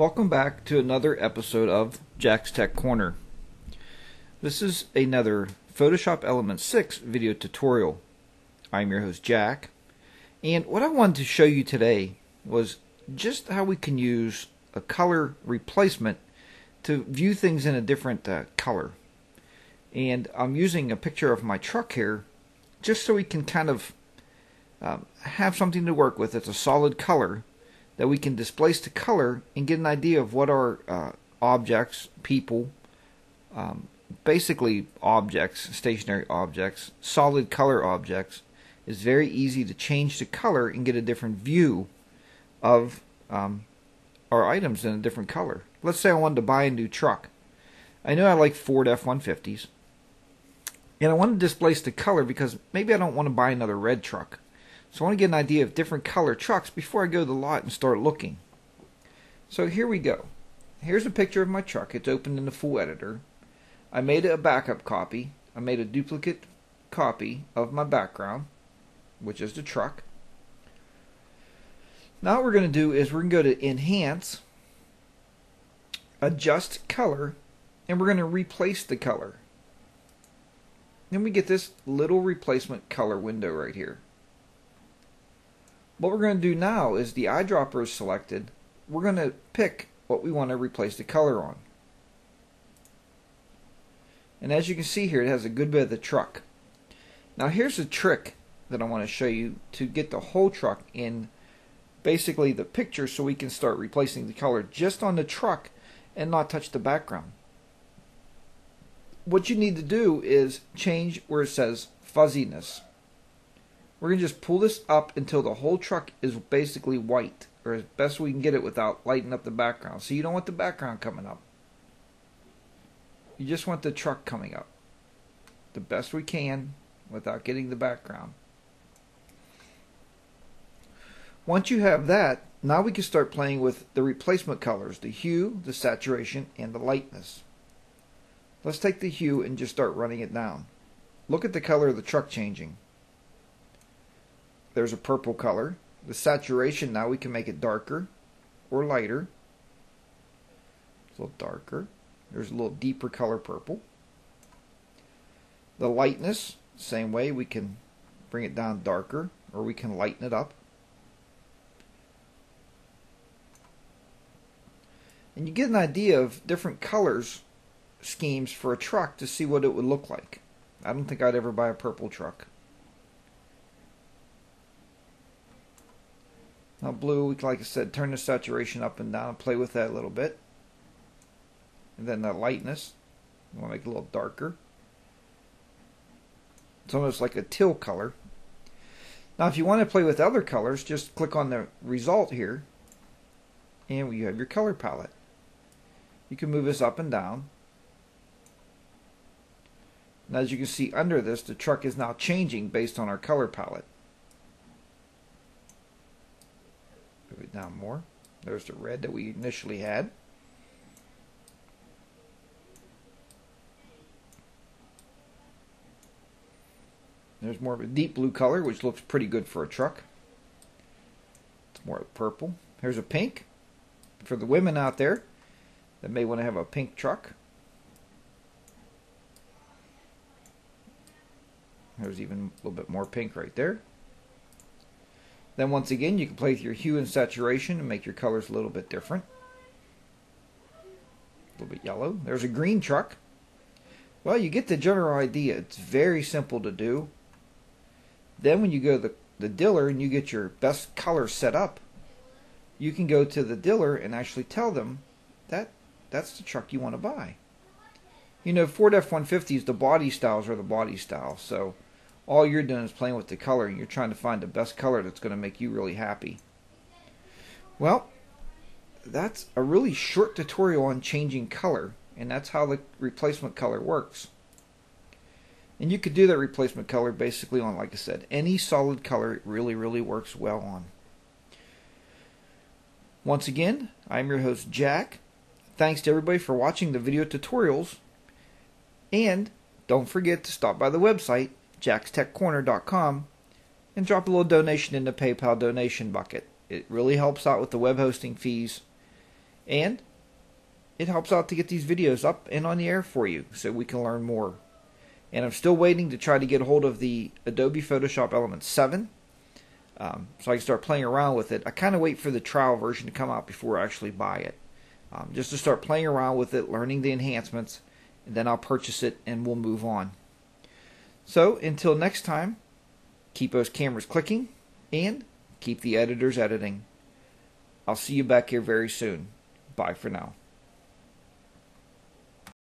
Welcome back to another episode of Jack's Tech Corner. This is another Photoshop Element 6 video tutorial. I'm your host Jack, and what I wanted to show you today was just how we can use a color replacement to view things in a different uh, color. And I'm using a picture of my truck here just so we can kind of um, have something to work with. It's a solid color that we can displace the color and get an idea of what our uh, objects, people, um, basically objects, stationary objects, solid color objects, is very easy to change the color and get a different view of um, our items in a different color. Let's say I wanted to buy a new truck. I know I like Ford F-150s. And I want to displace the color because maybe I don't want to buy another red truck. So I want to get an idea of different color trucks before I go to the lot and start looking. So here we go. Here's a picture of my truck. It's opened in the full editor. I made a backup copy. I made a duplicate copy of my background, which is the truck. Now what we're going to do is we're going to go to Enhance, Adjust Color, and we're going to replace the color. Then we get this little replacement color window right here. What we're going to do now is the eyedropper is selected. We're going to pick what we want to replace the color on. And as you can see here, it has a good bit of the truck. Now here's a trick that I want to show you to get the whole truck in basically the picture so we can start replacing the color just on the truck and not touch the background what you need to do is change where it says fuzziness. We're going to just pull this up until the whole truck is basically white, or as best we can get it without lighting up the background. So you don't want the background coming up. You just want the truck coming up the best we can without getting the background. Once you have that, now we can start playing with the replacement colors, the hue, the saturation, and the lightness. Let's take the hue and just start running it down. Look at the color of the truck changing. There's a purple color. The saturation now we can make it darker or lighter. a little darker. There's a little deeper color purple. The lightness, same way, we can bring it down darker or we can lighten it up. And you get an idea of different colors schemes for a truck to see what it would look like. I don't think I'd ever buy a purple truck. Now blue, like I said, turn the saturation up and down, and play with that a little bit. And then the lightness, you want to make it a little darker. It's almost like a teal color. Now if you want to play with other colors, just click on the result here and you have your color palette. You can move this up and down and as you can see under this, the truck is now changing based on our color palette. Move it down more. There's the red that we initially had. There's more of a deep blue color, which looks pretty good for a truck. It's more purple. Here's a pink for the women out there that may want to have a pink truck. There's even a little bit more pink right there. Then once again, you can play with your hue and saturation and make your colors a little bit different. A little bit yellow. There's a green truck. Well, you get the general idea. It's very simple to do. Then when you go to the, the diller and you get your best color set up, you can go to the diller and actually tell them that that's the truck you want to buy. You know, Ford F-150s, the body styles are the body styles. So all you're doing is playing with the color and you're trying to find the best color that's going to make you really happy. Well, that's a really short tutorial on changing color and that's how the replacement color works. And you could do that replacement color basically on, like I said, any solid color it really, really works well on. Once again, I'm your host Jack. Thanks to everybody for watching the video tutorials. And don't forget to stop by the website jackstechcorner.com and drop a little donation in the PayPal donation bucket. It really helps out with the web hosting fees And it helps out to get these videos up and on the air for you so we can learn more. And I'm still waiting to try to get a hold of the Adobe Photoshop Elements 7 um, so I can start playing around with it. I kind of wait for the trial version to come out before I actually buy it. Um, just to start playing around with it, learning the enhancements, and then I'll purchase it and we'll move on. So until next time, keep those cameras clicking and keep the editors editing. I'll see you back here very soon. Bye for now.